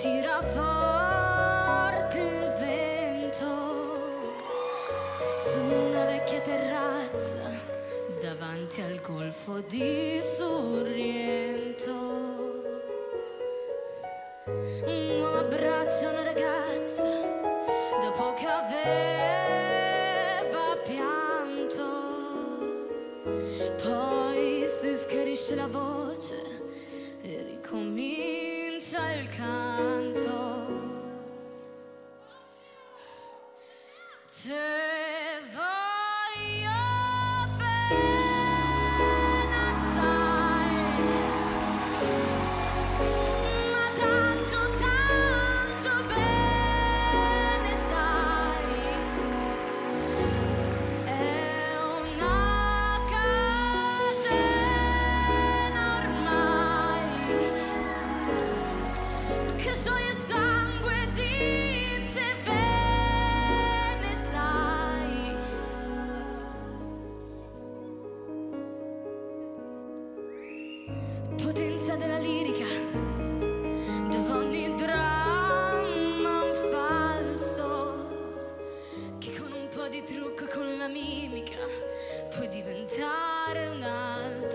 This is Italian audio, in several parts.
tira forte il vento su una vecchia terrazza davanti al golfo di Sorrento. Un uomo abbraccia una ragazza dopo che aveva pianto. Poi si schiarisce la voce e ricomincia il canto. Te di trucco con la mimica puoi diventare un altro.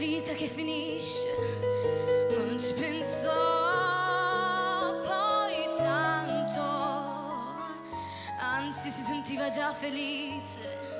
Vita che finisce, ma non ci penso poi tanto, anzi si sentiva già felice.